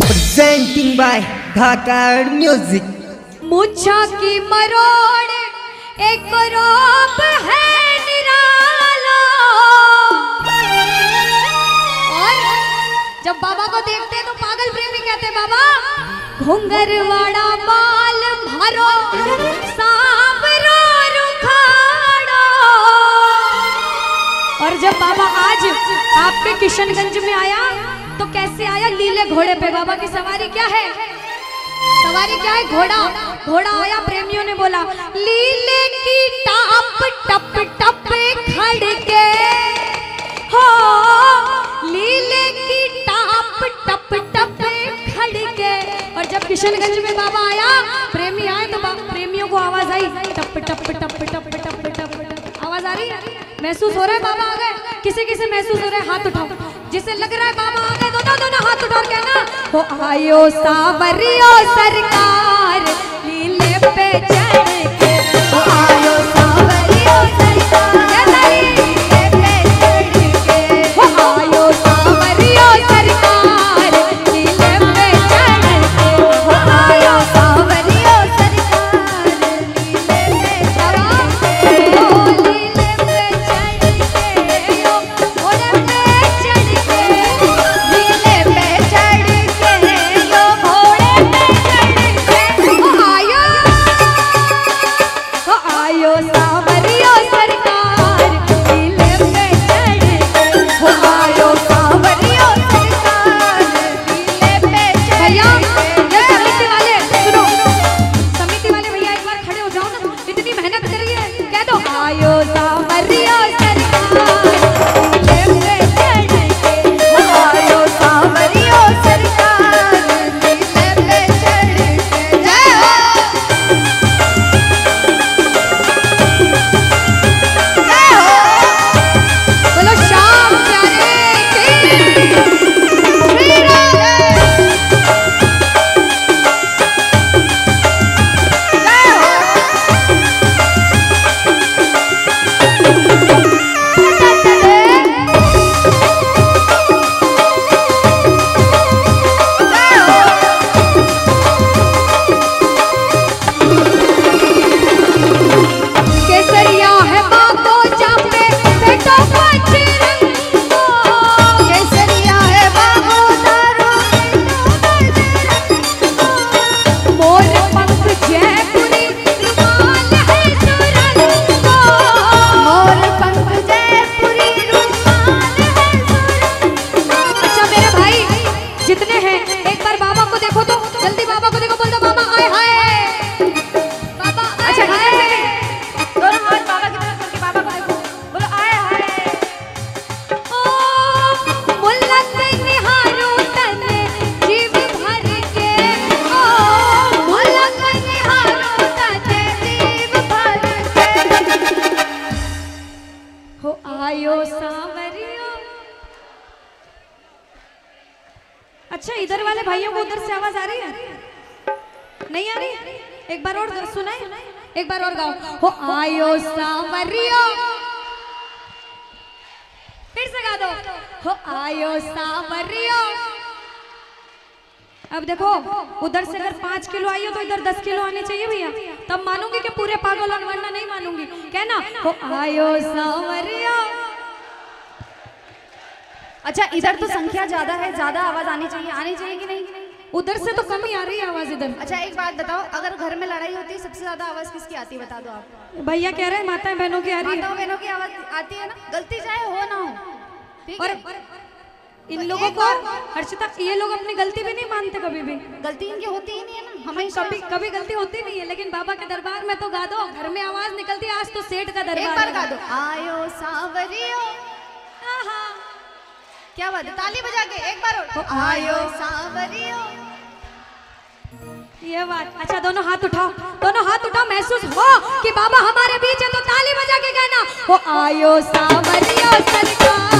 Presenting by Dhakar Music. मुच्छा की मरोड़, एक रोप है निराला और जब बाबा को देखते हैं तो पागल प्रेमी कहते हैं, बाबा घुंगरवाड़ा बाल मारो सांवरो रुखाड़ो और जब बाबा आज आपके किशनगंज में आया तो कैसे आया लीले घोड़े पे? बाबा की सवारी क्या है? सवारी क्या है? घोड़ा। घोड़ा आया, प्रेमियों ने बोला, लीले की टाप, टप टप खड़के। हो, लीले की टाप, टप टप खड़के। और जब किशनगंज में बाबा आया, प्रेमी आए तो प्रेमियों को आवाज़ आई टप टप टप टप टप टप। आवाज़ आ रही है? महसूस हो रहा है बाबा आ गए? किसी किसी महसूस हो रहा है? हाथ उठाओ। जिसे लग रहा है बाबा आ गए दोनों दोनों हाथ उठा के ना? हो आयो सावरियो सरकार। मेहनत करी है कह दो आयो सावरियो हैं। एक बार बाबा को देखो तो जल्दी बाबा को देखो। अच्छा इधर वाले भाइयों को उधर से आवाज़ आ रही है? नहीं आ रही? एक बार और गा- सुनाए। एक बार और गाओ। हो, आयो सावरियो। फिर से गा दो। हो, आयो सावरियो। अब देखो, उधर से अगर पाँच किलो आई हो तो इधर दस किलो आने चाहिए भैया। तब मानूँगी कि पूरे पागल और वरना नहीं मानूँगी। कहना, हो, आयो सावरियो। अच्छा इधर तो संख्या ज़्यादा है ज़्यादा आवाज़ आनी चाहिए। आनी चाहिए कि नहीं? उधर से तो कम ही आ रही है आवाज़ इधर। अच्छा एक बात बताओ अगर घर में लड़ाई होती है सबसे ज़्यादा आवाज़ किसकी आती है बता दो आप। भैया कह रहे हैं माताएँ बहनों की आ रही है। बहनों की आवाज़ आती है ना? गलती चाहे हो ना हो और इन लोगों को हर्षिता ये लोग अपनी गलती भी नहीं मानते कभी भी। गलती इनकी होती ही नहीं है ना हम हमेशा। कभी कभी गलती होती नहीं है लेकिन बाबा के दरबार में तो गा दो घर में आवाज़ निकलती है आज तो सेठ का दरबार गा दो। आयो सावरियो। क्या बात है? ताली बजा के एक बार और। आयो। सावरियो। ये बात। अच्छा दोनों हाथ उठाओ। दोनों हाथ उठाओ महसूस हो कि बाबा हमारे बीच है तो ताली बजा के कहना वो आयो सावरियो सरकार।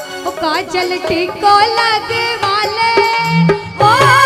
काजल टिको लगे लगवाले ओ